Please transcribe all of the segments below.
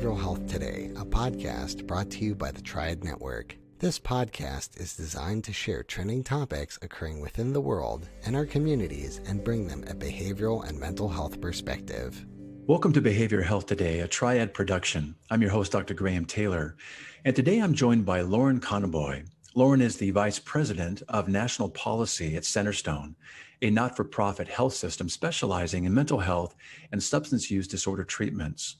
Behavioral Health Today, a podcast brought to you by the Triad Network. This podcast is designed to share trending topics occurring within the world and our communities and bring them a behavioral and mental health perspective. Welcome to Behavioral Health Today, a Triad production. I'm your host, Dr. Graham Taylor, and today I'm joined by Lauren Conaboy. Lauren is the Vice President of National Policy at Centerstone, a not for profit health system specializing in mental health and substance use disorder treatments.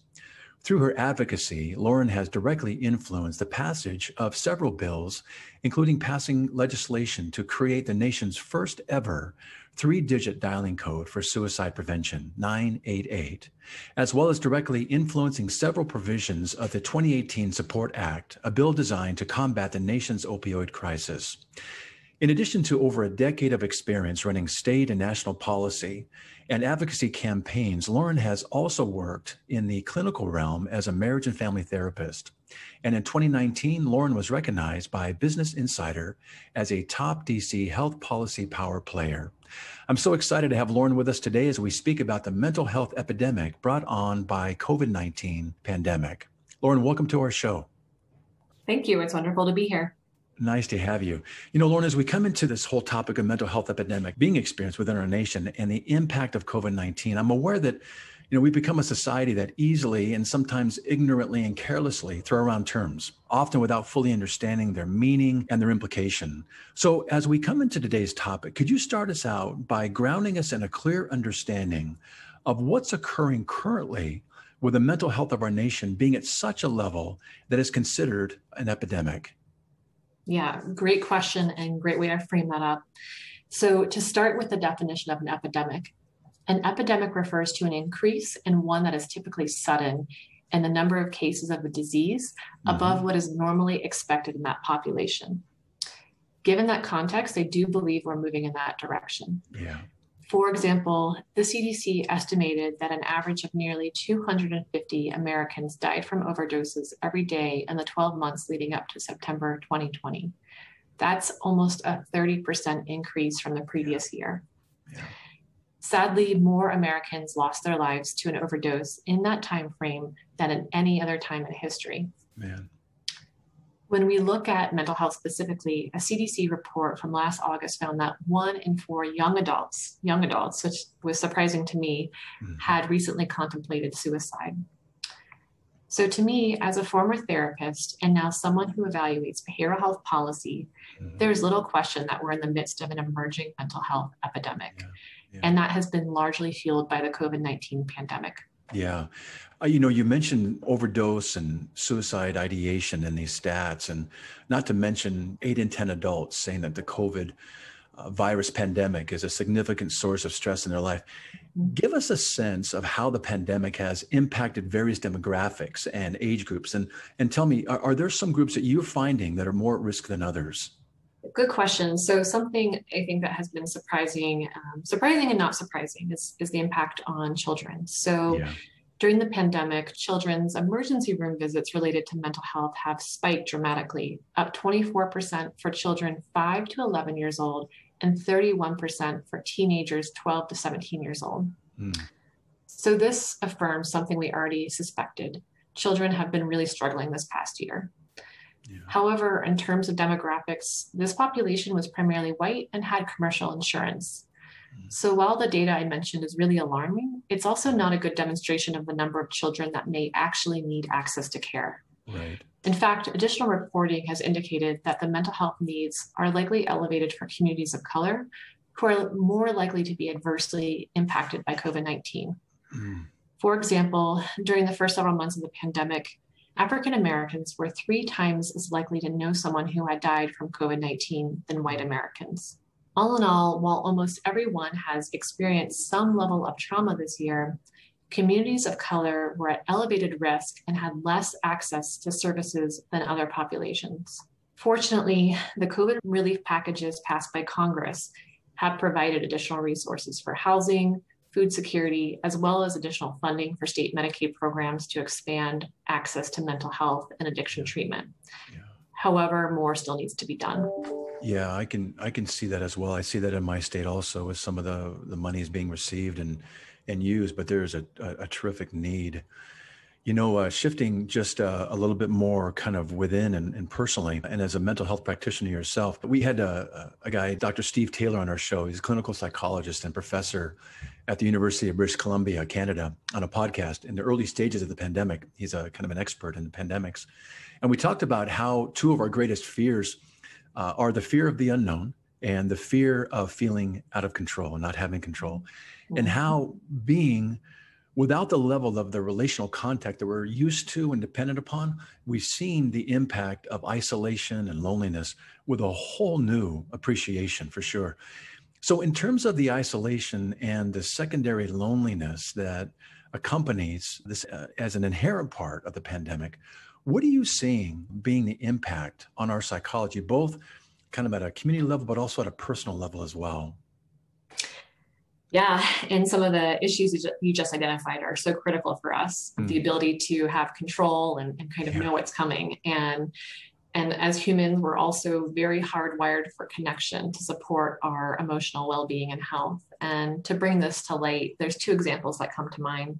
Through her advocacy, Lauren has directly influenced the passage of several bills, including passing legislation to create the nation's first ever three digit dialing code for suicide prevention, 988, as well as directly influencing several provisions of the 2018 Support Act, a bill designed to combat the nation's opioid crisis. In addition to over a decade of experience running state and national policy and advocacy campaigns, Lauren has also worked in the clinical realm as a marriage and family therapist. And in 2019, Lauren was recognized by Business Insider as a top DC health policy power player. I'm so excited to have Lauren with us today as we speak about the mental health epidemic brought on by COVID-19 pandemic. Lauren, welcome to our show. Thank you. It's wonderful to be here. Nice to have you. You know, Lauren, as we come into this whole topic of mental health epidemic being experienced within our nation and the impact of COVID 19, I'm aware that, you know, we've become a society that easily and sometimes ignorantly and carelessly throw around terms, often without fully understanding their meaning and their implication. So, as we come into today's topic, could you start us out by grounding us in a clear understanding of what's occurring currently with the mental health of our nation being at such a level that is considered an epidemic? Yeah, great question and great way to frame that up. So, to start with the definition of an epidemic, an epidemic refers to an increase in one that is typically sudden in the number of cases of a disease mm-hmm. above what is normally expected in that population. Given that context, I do believe we're moving in that direction. Yeah. For example, the CDC estimated that an average of nearly 250 Americans died from overdoses every day in the 12 months leading up to September 2020. That's almost a 30% increase from the previous year. Yeah. Sadly, more Americans lost their lives to an overdose in that time frame than at any other time in history. Man. When we look at mental health specifically, a CDC report from last August found that one in four young adults, young adults, which was surprising to me, mm-hmm. had recently contemplated suicide. So, to me, as a former therapist and now someone who evaluates behavioral health policy, mm-hmm. there's little question that we're in the midst of an emerging mental health epidemic. Yeah. Yeah. And that has been largely fueled by the COVID 19 pandemic. Yeah. Uh, you know, you mentioned overdose and suicide ideation in these stats, and not to mention eight in 10 adults saying that the COVID uh, virus pandemic is a significant source of stress in their life. Give us a sense of how the pandemic has impacted various demographics and age groups. And, and tell me, are, are there some groups that you're finding that are more at risk than others? Good question. So something I think that has been surprising, um, surprising and not surprising is, is the impact on children. So yeah. during the pandemic, children's emergency room visits related to mental health have spiked dramatically, up 24% for children 5 to 11 years old and 31% for teenagers 12 to 17 years old. Mm. So this affirms something we already suspected. Children have been really struggling this past year. However, in terms of demographics, this population was primarily white and had commercial insurance. Mm. So while the data I mentioned is really alarming, it's also not a good demonstration of the number of children that may actually need access to care. Right. In fact, additional reporting has indicated that the mental health needs are likely elevated for communities of color who are more likely to be adversely impacted by COVID 19. Mm. For example, during the first several months of the pandemic, African Americans were three times as likely to know someone who had died from COVID 19 than white Americans. All in all, while almost everyone has experienced some level of trauma this year, communities of color were at elevated risk and had less access to services than other populations. Fortunately, the COVID relief packages passed by Congress have provided additional resources for housing, food security, as well as additional funding for state Medicaid programs to expand access to mental health and addiction treatment. Yeah. However, more still needs to be done. Yeah, I can I can see that as well. I see that in my state also with some of the the money is being received and and used, but there's a, a, a terrific need. You know, uh, shifting just uh, a little bit more kind of within and, and, personally, and as a mental health practitioner yourself, we had a, a, guy, Dr. Steve Taylor, on our show. He's a clinical psychologist and professor at the University of British Columbia, Canada, on a podcast in the early stages of the pandemic. He's a kind of an expert in the pandemics. And we talked about how two of our greatest fears uh, are the fear of the unknown and the fear of feeling out of control and not having control, mm-hmm. and how being without the level of the relational contact that we're used to and dependent upon, we've seen the impact of isolation and loneliness with a whole new appreciation for sure. So, in terms of the isolation and the secondary loneliness that accompanies this uh, as an inherent part of the pandemic, what are you seeing being the impact on our psychology, both kind of at a community level, but also at a personal level as well? Yeah, and some of the issues you just identified are so critical for us mm. the ability to have control and, and kind of yeah. know what's coming. And and as humans, we're also very hardwired for connection to support our emotional well-being and health. And to bring this to light, there's two examples that come to mind.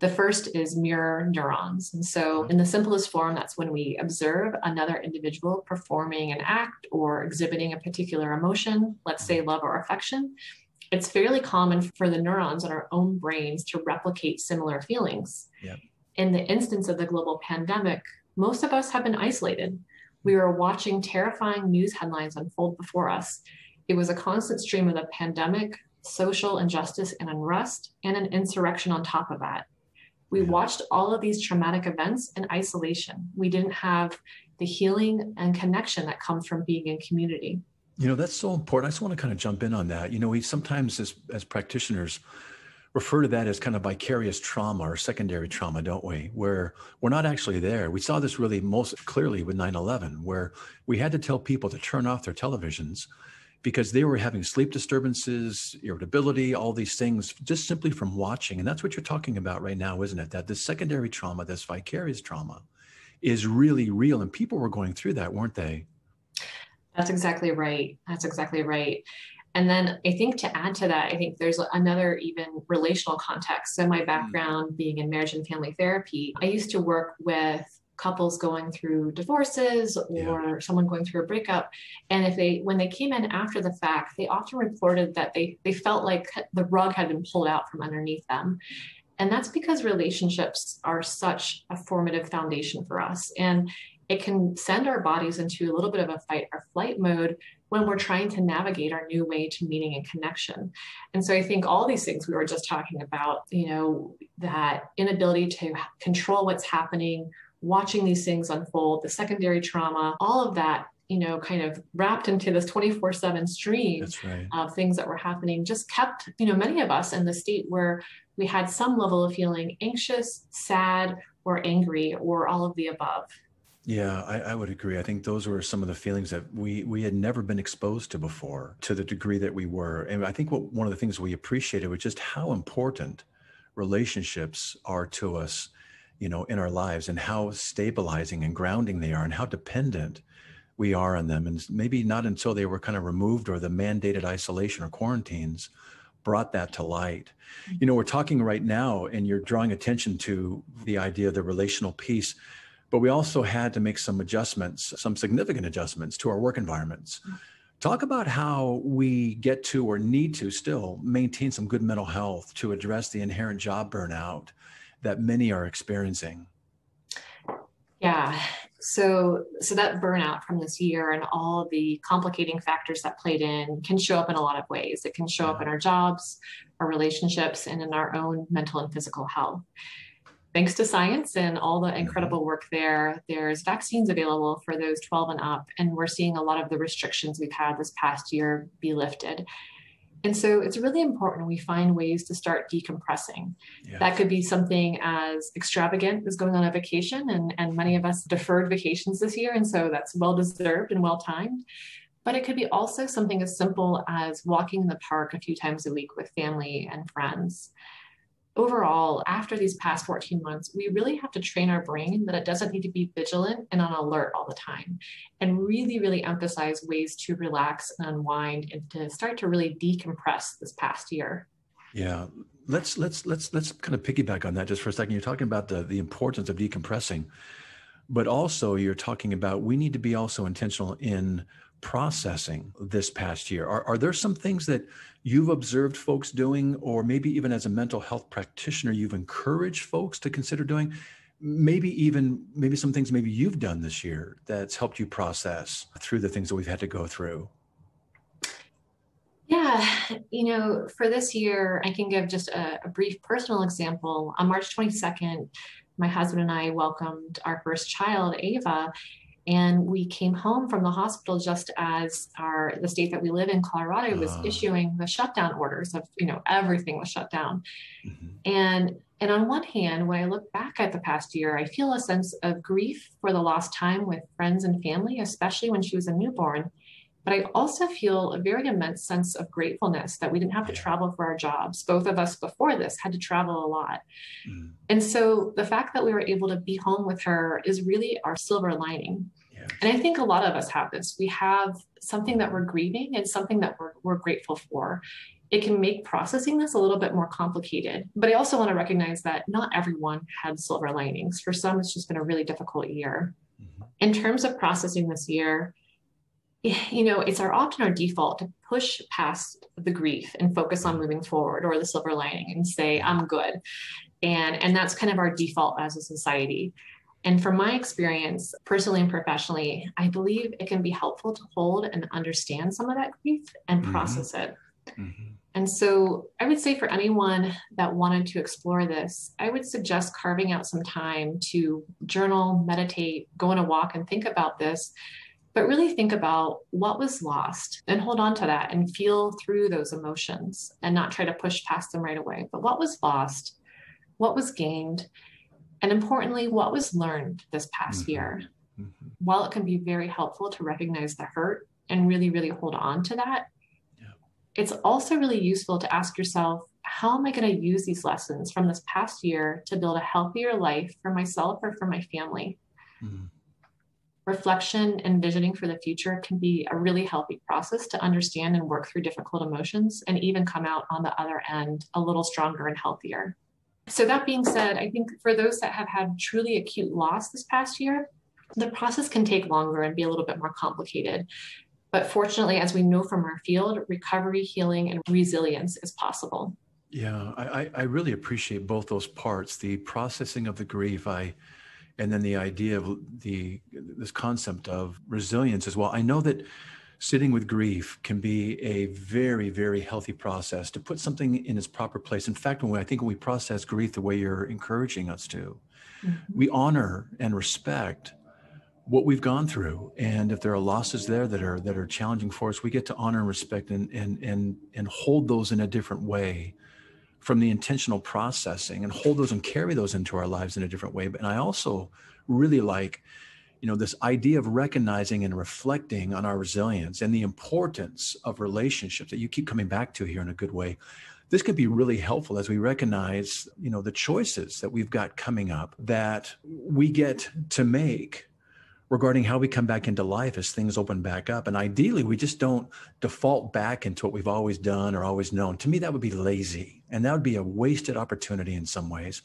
The first is mirror neurons. And so, mm-hmm. in the simplest form, that's when we observe another individual performing an act or exhibiting a particular emotion, let's say love or affection. It's fairly common for the neurons in our own brains to replicate similar feelings. Yep. In the instance of the global pandemic, most of us have been isolated. We were watching terrifying news headlines unfold before us. It was a constant stream of the pandemic, social injustice and unrest, and an insurrection on top of that. We watched all of these traumatic events in isolation. We didn't have the healing and connection that comes from being in community. You know, that's so important. I just want to kind of jump in on that. You know, we sometimes as, as practitioners refer to that as kind of vicarious trauma or secondary trauma, don't we? Where we're not actually there. We saw this really most clearly with 9 11, where we had to tell people to turn off their televisions because they were having sleep disturbances, irritability, all these things just simply from watching. And that's what you're talking about right now, isn't it? That this secondary trauma, this vicarious trauma is really real. And people were going through that, weren't they? That's exactly right. That's exactly right. And then I think to add to that, I think there's another even relational context. So, my mm. background being in marriage and family therapy, I used to work with couples going through divorces or yeah. someone going through a breakup and if they when they came in after the fact they often reported that they they felt like the rug had been pulled out from underneath them and that's because relationships are such a formative foundation for us and it can send our bodies into a little bit of a fight or flight mode when we're trying to navigate our new way to meaning and connection. And so I think all these things we were just talking about, you know, that inability to control what's happening, watching these things unfold, the secondary trauma, all of that you know, kind of wrapped into this 24 7 stream right. of things that were happening, just kept, you know, many of us in the state where we had some level of feeling anxious, sad, or angry, or all of the above. Yeah, I, I, would agree. I think those were some of the feelings that we we had never been exposed to before, to the degree that we were. And I think what one of the things we appreciated was just how important relationships are to us you know, in our lives and how stabilizing and grounding they are and how dependent we are on them. And maybe not until they were kind of removed or the mandated isolation or quarantines brought that to light. You know, we're talking right now and you're drawing attention to the idea of the relational piece, but we also had to make some adjustments, some significant adjustments to our work environments. Talk about how we get to or need to still maintain some good mental health to address the inherent job burnout that many are experiencing? Yeah. So, so that burnout from this year and all the complicating factors that played in can show up in a lot of ways. It can show up in our jobs, our relationships, and in our own mental and physical health. Thanks to science and all the mm-hmm. incredible work there, there's vaccines available for those 12 and up, and we're seeing a lot of the restrictions we've had this past year be lifted. And so it's really important we find ways to start decompressing. Yes. That could be something as extravagant as going on a vacation, and, and many of us deferred vacations this year, and so that's well deserved and well timed. But it could be also something as simple as walking in the park a few times a week with family and friends overall, after these past 14 months, we really have to train our brain that it doesn't need to be vigilant and on alert all the time, and really, really emphasize ways to relax and unwind and to start to really decompress this past year. Yeah. Let's let's let's let's kind of piggyback on that just for a second. You're talking about the the importance of decompressing, but also you're talking about we need to be also intentional in processing this past year. Are, are there some things that you've observed folks doing, or maybe even as a mental health practitioner, you've encouraged folks to consider doing? Maybe even maybe some things maybe you've done this year that's helped you process through the things that we've had to go through. Yeah, you know, for this year, I can give just a, a, brief personal example. On March 22nd, my husband and I welcomed our first child, Ava, and we came home from the hospital just as our the state that we live in, Colorado, was uh. issuing the shutdown orders of you know everything was shut down. Mm-hmm. And and on one hand, when I look back at the past year, I feel a sense of grief for the lost time with friends and family, especially when she was a newborn. But I also feel a very immense sense of gratefulness that we didn't have to travel for our jobs. Both of us before this had to travel a lot. Mm. And so the fact that we were able to be home with her is really our silver lining. Yeah. And I think a lot of us have this. We have something that we're grieving and something that we're, we're grateful for. It can make processing this a little bit more complicated. But I also want to recognize that not everyone had silver linings. For some, it's just been a really difficult year. Mm-hmm. In terms of processing this year, you know, it's our often our default to push past the grief and focus on moving forward or the silver lining and say, I'm good. And, and that's kind of our default as a society. And from my experience, personally and professionally, I believe it can be helpful to hold and understand some of that grief and mm-hmm. process it. Mm-hmm. And so I would say for anyone that wanted to explore this, I would suggest carving out some time to journal, meditate, go on a walk, and think about this but really think about what was lost and hold on to that and feel through those emotions and not try to push past them right away. But what was lost? What was gained? And importantly, what was learned this past mm-hmm. year? Mm-hmm. While it can be very helpful to recognize the hurt and really, really hold on to that, yeah. it's also really useful to ask yourself how am I going to use these lessons from this past year to build a healthier life for myself or for my family? Mm-hmm reflection and visioning for the future can be a really healthy process to understand and work through difficult emotions and even come out on the other end a little stronger and healthier. So, that being said, I think for those that have had truly acute loss this past year, the process can take longer and be a little bit more complicated. But fortunately, as we know from our field, recovery, healing, and resilience is possible. Yeah, I, I really appreciate both those parts the processing of the grief. I and then the idea of the this concept of resilience as well. I know that sitting with grief can be a very very healthy process to put something in its proper place. In fact when we, i think when we process grief the way you're encouraging us to mm-hmm. we honor and respect what we've gone through. And if there are losses there that are that are challenging for us we get to honor and respect and and and, and hold those in a different way from the intentional processing and hold those and carry those into our lives in a different way. But and I also really like, you know, this idea of recognizing and reflecting on our resilience and the importance of relationships that you keep coming back to here in a good way. This can be really helpful as we recognize, you know, the choices that we've got coming up that we get to make regarding how we come back into life as things open back up. And ideally, we just don't default back into what we've always done or always known. To me, that would be lazy and that would be a wasted opportunity in some ways.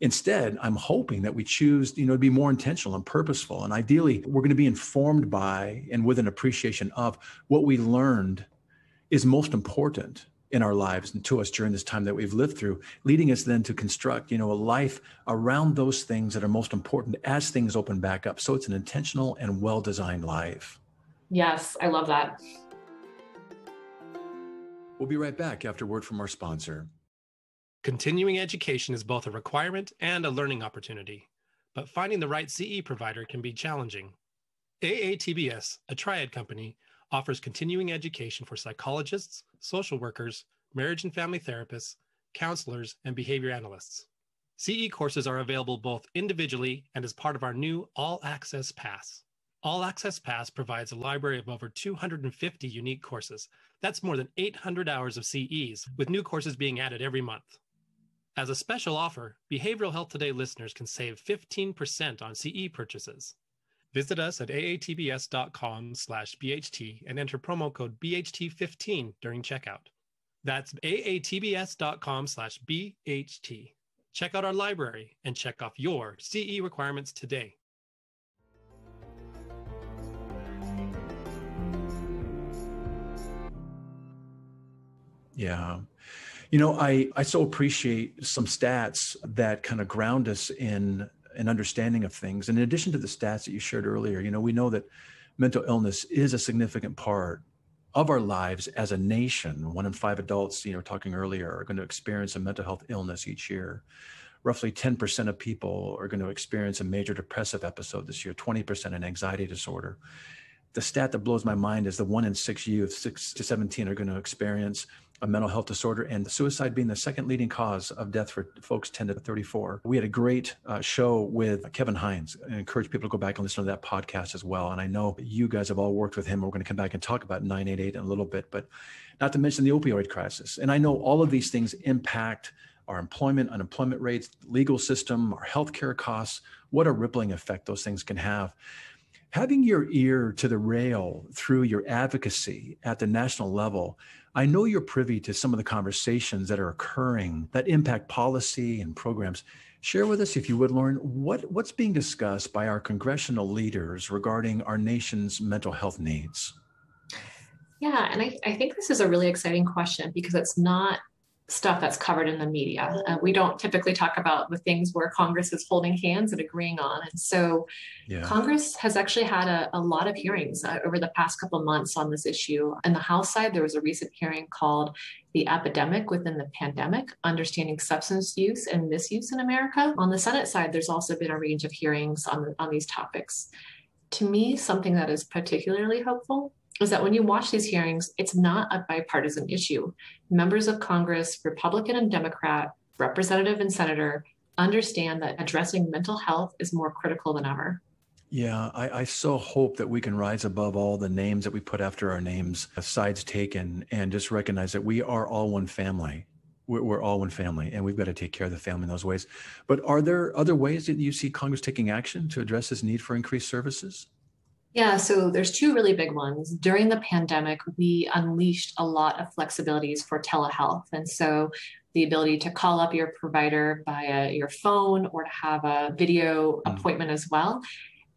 Instead, I'm hoping that we choose, you know, to be more intentional and purposeful. And ideally, we're going to be informed by and with an appreciation of what we learned is most important in our lives and to us during this time that we've lived through, leading us then to construct, you know, a life around those things that are most important as things open back up. So it's an intentional and well-designed life. Yes, I love that. We'll be right back after word from our sponsor. Continuing education is both a requirement and a learning opportunity, but finding the right CE provider can be challenging. AATBS, a triad company, offers continuing education for psychologists, social workers, marriage and family therapists, counselors, and behavior analysts. CE courses are available both individually and as part of our new All Access Pass. All Access Pass provides a library of over 250 unique courses. That's more than 800 hours of CEs, with new courses being added every month. As a special offer, Behavioral Health Today listeners can save 15% on CE purchases. Visit us at aatbs.com slash BHT and enter promo code BHT15 during checkout. That's aatbs.com slash BHT. Check out our library and check off your CE requirements today. Yeah. You know, I, I so appreciate some stats that kind of ground us in an understanding of things. And in addition to the stats that you shared earlier, you know, we know that mental illness is a significant part of our lives as a nation. One in five adults, you know, talking earlier, are going to experience a mental health illness each year. Roughly 10% of people are going to experience a major depressive episode this year, 20% an anxiety disorder the stat that blows my mind is the one in six youth, six to 17, are going to experience a mental health disorder, and suicide being the second leading cause of death for folks 10 to 34. We had a great uh, show with Kevin Hines. I encourage people to go back and listen to that podcast as well. And I know you guys have all worked with him. We're going to come back and talk about 988 in a little bit, but not to mention the opioid crisis. And I know all of these things impact our employment, unemployment rates, legal system, our healthcare costs, what a rippling effect those things can have having your ear to the rail through your advocacy at the national level, I know you're privy to some of the conversations that are occurring that impact policy and programs. Share with us, if you would, Lauren, what, what's being discussed by our congressional leaders regarding our nation's mental health needs? Yeah, and I, I think this is a really exciting question because it's not stuff that's covered in the media. Uh, we don't typically talk about the things where Congress is holding hands and agreeing on. And so yeah. Congress has actually had a, a lot of hearings uh, over the past couple months on this issue. In the House side, there was a recent hearing called The Epidemic Within the Pandemic Understanding Substance Use and Misuse in America. On the Senate side, there's also been a range of hearings on, on these topics. To me, something that is particularly hopeful is that when you watch these hearings, it's not a bipartisan issue. Members of Congress, Republican and Democrat, representative and senator, understand that addressing mental health is more critical than ever. Yeah, I, I, so hope that we can rise above all the names that we put after our names, sides taken, and just recognize that we are all one family. We're, we're, all one family, and we've got to take care of the family in those ways. But are there other ways that you see Congress taking action to address this need for increased services? Yeah, so there's two really big ones. During the pandemic, we unleashed a lot of flexibilities for telehealth. And so the ability to call up your provider via your phone or to have a video mm. appointment as well.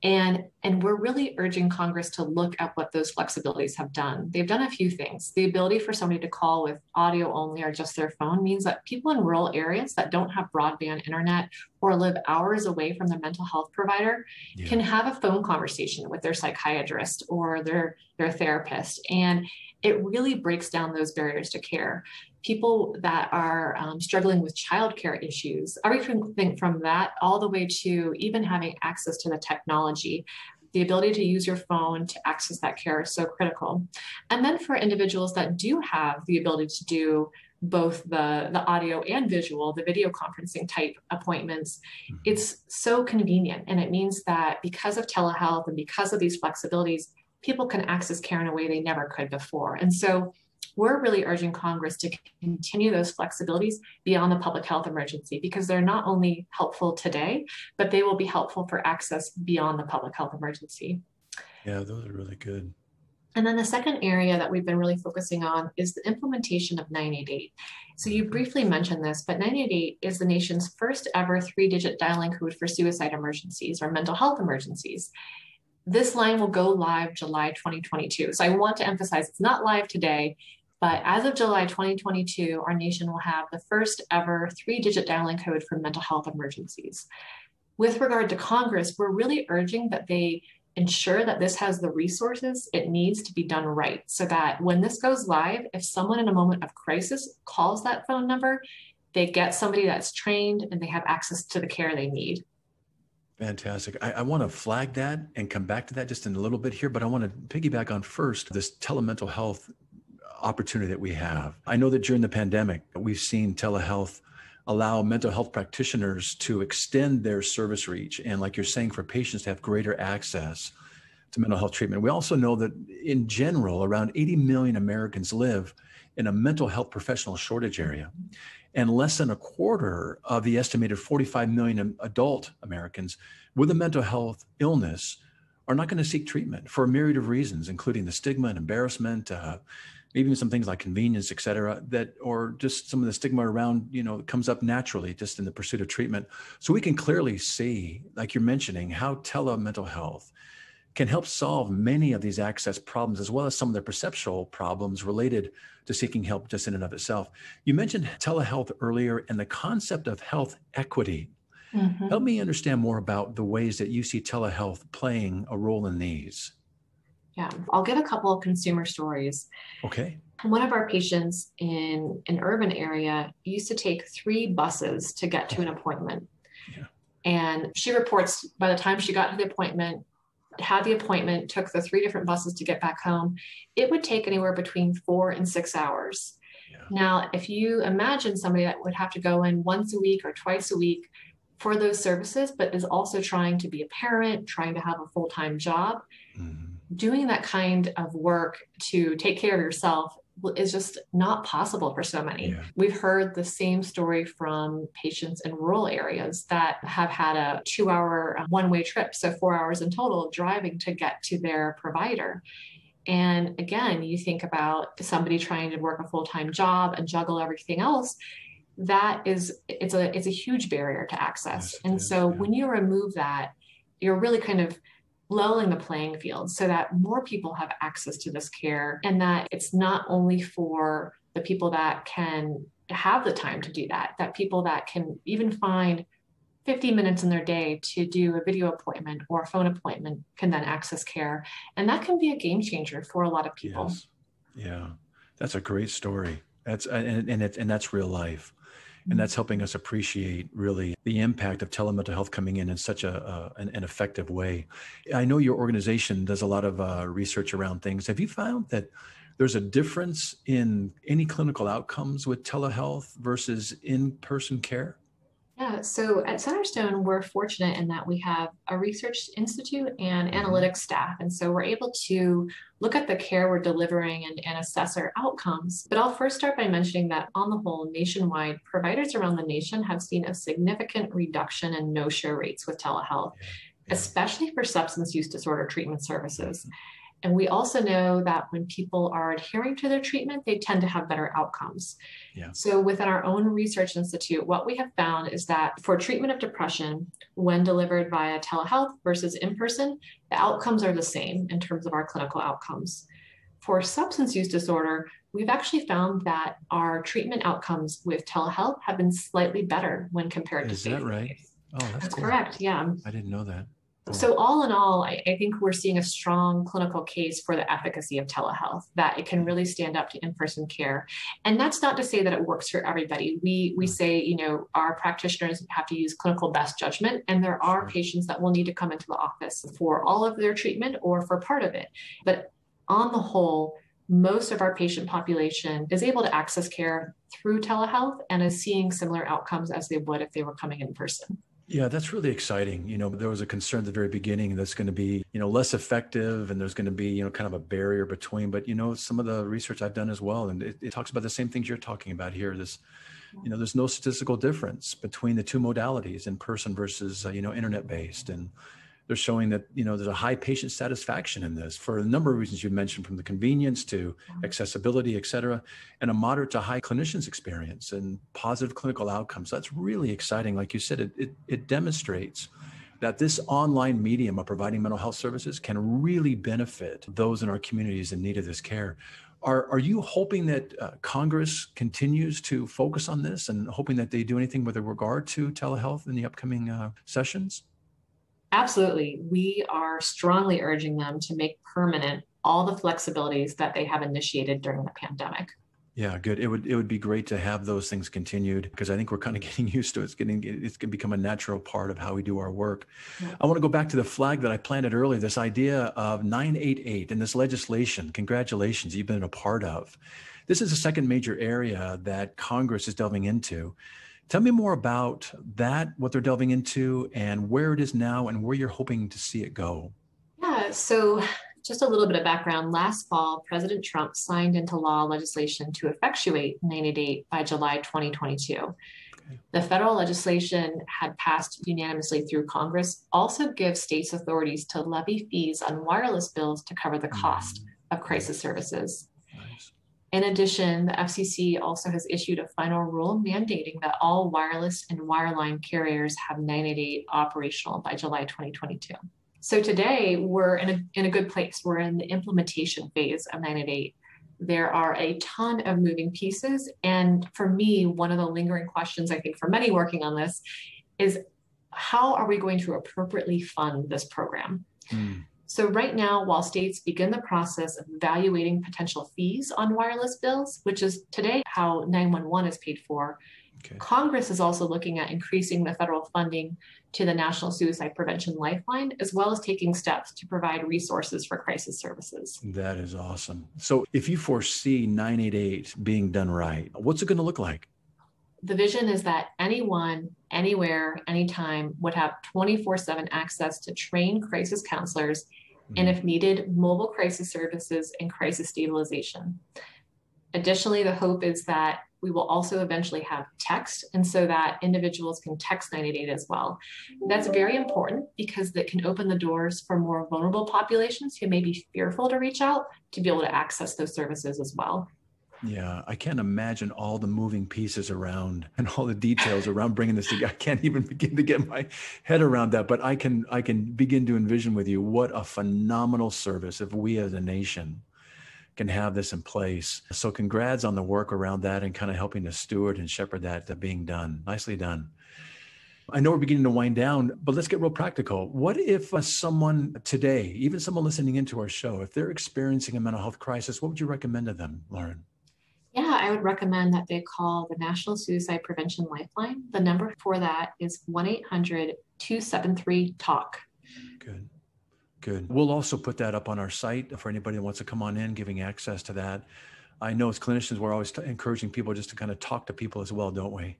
And, and we're really urging Congress to look at what those flexibilities have done. They've done a few things. The ability for somebody to call with audio only or just their phone means that people in rural areas that don't have broadband internet or live hours away from their mental health provider yeah. can have a phone conversation with their psychiatrist or their, their therapist. And it really breaks down those barriers to care people that are um, struggling with childcare issues, everything from that all the way to even having access to the technology. The ability to use your phone to access that care is so critical. And then for individuals that do have the ability to do both the, the audio and visual, the video conferencing type appointments, mm-hmm. it's so convenient. And it means that because of telehealth and because of these flexibilities, people can access care in a way they never could before. And so we're really urging Congress to continue those flexibilities beyond the public health emergency because they're not only helpful today, but they will be helpful for access beyond the public health emergency. Yeah, those are really good. And then the second area that we've been really focusing on is the implementation of 988. So you briefly mentioned this, but 988 is the nation's first ever three digit dialing code for suicide emergencies or mental health emergencies. This line will go live July 2022. So I want to emphasize it's not live today. But as of July 2022, our nation will have the first ever three digit dialing code for mental health emergencies. With regard to Congress, we're really urging that they ensure that this has the resources it needs to be done right so that when this goes live, if someone in a moment of crisis calls that phone number, they get somebody that's trained and they have access to the care they need. Fantastic. I, I, want to flag that and come back to that just in a little bit here, but I want to piggyback on first this telemental health opportunity that we have. I know that during the pandemic, we've seen telehealth allow mental health practitioners to extend their service reach and, like you're saying, for patients to have greater access to mental health treatment. We also know that in general, around 80 million Americans live in a mental health professional shortage area. And less than a quarter of the estimated 45 million adult Americans with a mental health illness are not going to seek treatment for a myriad of reasons, including the stigma and embarrassment, uh, even some things like convenience, et cetera, that, or just some of the stigma around, you know, comes up naturally just in the pursuit of treatment. So we can clearly see, like you're mentioning, how tele mental health can help solve many of these access problems, as well as some of the perceptual problems related to seeking help just in and of itself. You mentioned telehealth earlier and the concept of health equity. Mm-hmm. Help me understand more about the ways that you see telehealth playing a role in these. Yeah, I'll give a couple of consumer stories. Okay. One of our patients in an urban area used to take three buses to get to an appointment. Yeah. And she reports by the time she got to the appointment, had the appointment, took the three different buses to get back home, it would take anywhere between four and six hours. Yeah. Now, if you imagine somebody that would have to go in once a week or twice a week for those services, but is also trying to be a parent, trying to have a full time job, mm-hmm doing that kind of work to take care of yourself is just not possible for so many. Yeah. We've heard the same story from patients in rural areas that have had a two hour uh, one way trip, so four hours in total driving to get to their provider. And again, you think about somebody trying to work a full time job and juggle everything else. That is, it's a it's a huge barrier to access. Yes, and is, so yeah. when you remove that, you're really kind of leveling the playing field so that more people have access to this care and that it's not only for the people that can have the time to do that, that people that can even find 50 minutes in their day to do a video appointment or a phone appointment can then access care. And that can be a game changer for a lot of people. Yes. Yeah. That's a great story. That's and, and it, and that's real life and that's helping us appreciate really the impact of telemental health coming in in such a, an, an, effective way. I know your organization does a lot of uh, research around things. Have you found that there's a difference in any clinical outcomes with telehealth versus in-person care? Yeah, so at Centerstone, we're fortunate in that we have a research institute and mm-hmm. analytics staff. And so we're able to look at the care we're delivering and, and assess our outcomes. But I'll first start by mentioning that on the whole, nationwide, providers around the nation have seen a significant reduction in no show rates with telehealth, especially for substance use disorder treatment services. And we also know that when people are adhering to their treatment, they tend to have better outcomes. Yeah. So, within our own research institute, what we have found is that for treatment of depression, when delivered via telehealth versus in person, the outcomes are the same in terms of our clinical outcomes. For substance use disorder, we've actually found that our treatment outcomes with telehealth have been slightly better when compared is to. Is that right? Oh, that's, that's cool. correct. Yeah. I didn't know that. So, all in all, I, I, think we're seeing a strong clinical case for the efficacy of telehealth, that it can mm-hmm. really stand up to in person care. And that's not to say that it works for everybody. We, we mm. say, you know, our practitioners have to use clinical best judgment, and there are patients that will need to come into the office for all of their treatment or for part of it. But on the whole, most of our patient population is able to access care through telehealth and is seeing similar outcomes as they would if they were coming in person. Yeah, that's really exciting. You know, there was a concern at the very beginning that's going to be, you know, less effective and there's going to be, you know, kind of a barrier between. But, you know, some of the research I've done as well, and it, it talks about the same things you're talking about here. This, you know, there's no statistical difference between the two modalities in person versus, uh, you know, internet based. And, they're showing that you know there's a high patient satisfaction in this for a number of reasons you mentioned from the convenience to accessibility et cetera and a moderate to high clinicians experience and positive clinical outcomes. That's really exciting. Like you said it, it, it demonstrates that this online medium of providing mental health services can really benefit those in our communities in need of this care. Are, are you hoping that uh, Congress continues to focus on this and hoping that they do anything with regard to telehealth in the upcoming uh, sessions? Absolutely. We are strongly urging them to make permanent all the flexibilities that they have initiated during the pandemic. Yeah, good. It would it would be great to have those things continued because I think we're kind of getting used to it. It's getting it's going to become a natural part of how we do our work. Yeah. I want to go back to the flag that I planted earlier. This idea of 988 and this legislation. Congratulations, you've been a part of. This is a second major area that Congress is delving into. Tell me more about that, what they're delving into, and where it is now, and where you're hoping to see it go. Yeah, so just a little bit of background. Last fall, President Trump signed into law legislation to effectuate 988 by July 2022. Okay. The federal legislation had passed unanimously through Congress also gives states authorities to levy fees on wireless bills to cover the cost mm-hmm. of crisis services. In addition, the FCC also has issued a final rule mandating that all wireless and wireline carriers have 988 operational by July 2022. So today we're in a, in a good place. We're in the implementation phase of 988. There are a ton of moving pieces. And for me, one of the lingering questions, I think, for many working on this is how are we going to appropriately fund this program? Mm. So, right now, while states begin the process of evaluating potential fees on wireless bills, which is today how 911 is paid for, okay. Congress is also looking at increasing the federal funding to the National Suicide Prevention Lifeline, as well as taking steps to provide resources for crisis services. That is awesome. So, if you foresee 988 being done right, what's it going to look like? The vision is that anyone, anywhere, anytime would have 24 7 access to trained crisis counselors mm-hmm. and, if needed, mobile crisis services and crisis stabilization. Additionally, the hope is that we will also eventually have text, and so that individuals can text 988 as well. That's very important because that can open the doors for more vulnerable populations who may be fearful to reach out to be able to access those services as well. Yeah, I can't imagine all the moving pieces around and all the details around bringing this together. I can't even begin to get my head around that, but I can I can begin to envision with you what a phenomenal service if we as a nation can have this in place. So congrats on the work around that and kind of helping to steward and shepherd that to being done. Nicely done. I know we're beginning to wind down, but let's get real practical. What if uh, someone today, even someone listening into our show, if they're experiencing a mental health crisis, what would you recommend to them, Lauren? I would recommend that they call the National Suicide Prevention Lifeline. The number for that is 1 800 273 TALK. Good. Good. We'll also put that up on our site for anybody that wants to come on in, giving access to that. I know as clinicians, we're always t- encouraging people just to kind of talk to people as well, don't we?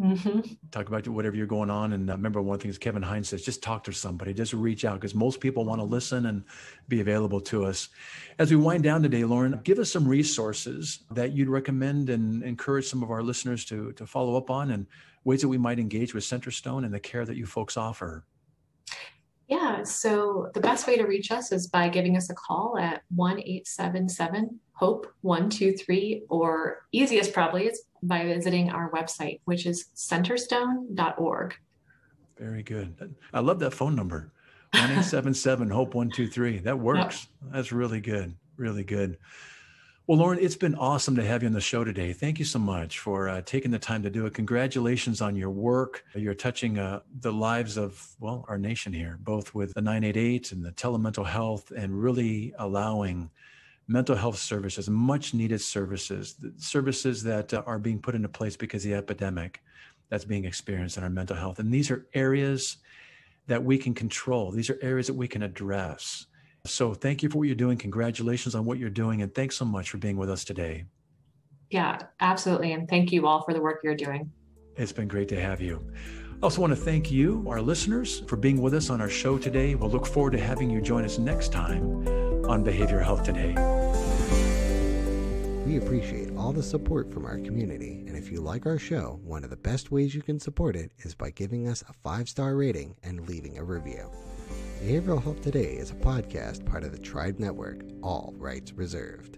Mm-hmm. Talk about whatever you're going on. And remember, one thing is Kevin Hines says, just talk to somebody, just reach out because most people want to listen and be available to us. As we wind down today, Lauren, give us some resources that you'd recommend and encourage some of our listeners to, to follow up on and ways that we might engage with Centerstone and the care that you folks offer. Yeah, so the best way to reach us is by giving us a call at 1 877 HOPE 123, or easiest probably is by visiting our website, which is centerstone.org. Very good. I love that phone number 1877 HOPE 123. That works. Yep. That's really good. Really good. Well, Lauren, it's been awesome to have you on the show today. Thank you so much for uh, taking the time to do it. Congratulations on your work. You're touching uh, the lives of, well, our nation here, both with the 988 and the telemental health, and really allowing mental health services, much needed services, services that uh, are being put into place because of the epidemic that's being experienced in our mental health. And these are areas that we can control, these are areas that we can address. So thank you for what you're doing. Congratulations on what you're doing. And thanks so much for being with us today. Yeah, absolutely. And thank you all for the work you're doing. It's been great to have you. I also want to thank you, our listeners, for being with us on our show today. We'll look forward to having you join us next time on Behavioral Health Today. We appreciate all the support from our community, and if you like our show, one of the best ways you can support it is by giving us a five star rating and leaving a review. Behavioral Health Today is a podcast part of the Triad Network, all rights reserved.